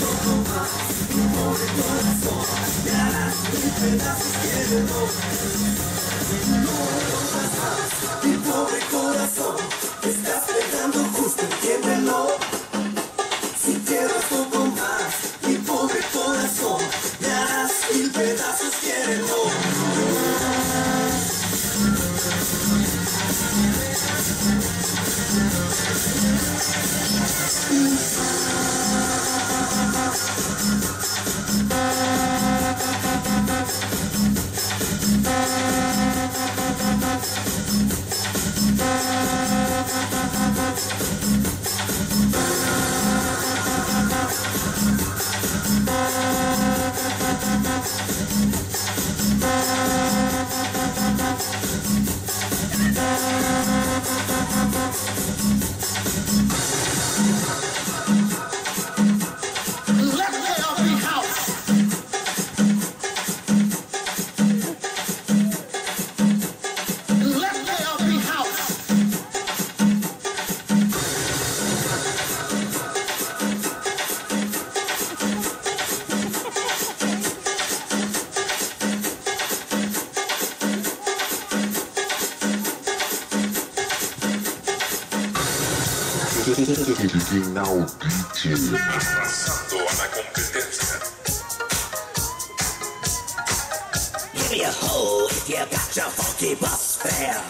todo más, tu pobre corazón, te harás mil pedazos, quiero no, no lo más, mi pobre corazón, te estás pegando justo, quiero si quiero todo más, mi pobre corazón, te harás mil pedazos, quiero Original DJ. Pasando a competencia. Give me a hoe if you got your funky bus fare.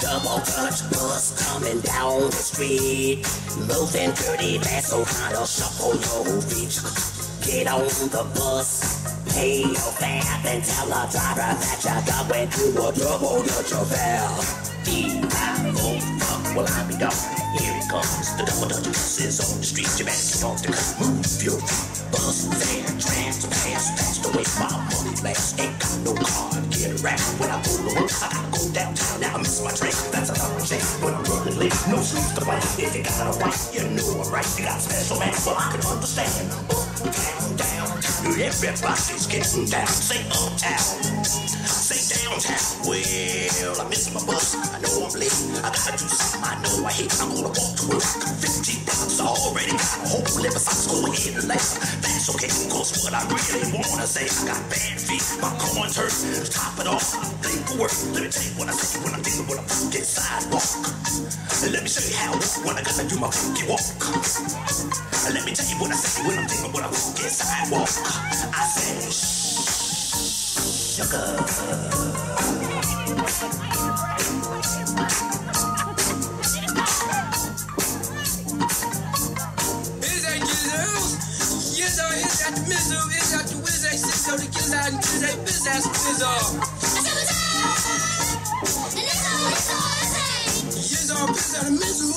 Double dutch bus coming down the street. Moving dirty, fast, so kind of shuffle your feet. Get on the bus, pay your fare, then tell the driver that you're going to a double dutch fare. Well I'll be gone. Here it comes, the double dutch is on the street. You better keep on the cut, move your feet. Bus fare, trans pass, that's the way my money lasts. Ain't got no card, get around when I go to work. I gotta go downtown, now I miss my train. That's a double shame, but I'm running late. No sleep to fight. If you got a wife, you know I'm right. You got a special man, well I can understand. Everybody's getting down. Say uptown, say downtown. Well, I miss my bus. I know I'm late. I gotta do something I know I hate. I'm gonna walk to work. 15 bucks I already got a whole liver sauce. Go ahead and laugh. That's okay, cause what I really wanna say, I got bad feet. My corns hurt. To top it off, I'm for work. Let me tell you what I say when I'm dealing with a funky sidewalk. And let me show you how when I gotta do my funky walk. And let me tell you what I say when I'm dealing with a funky sidewalk. I say, sugar. Is that Jesus? Yes, sir, is that the mizzle? Is that the whiz? I sit so the kids out and kids ain't biz ass fizzle. Yes, sir, biz out the mizzle.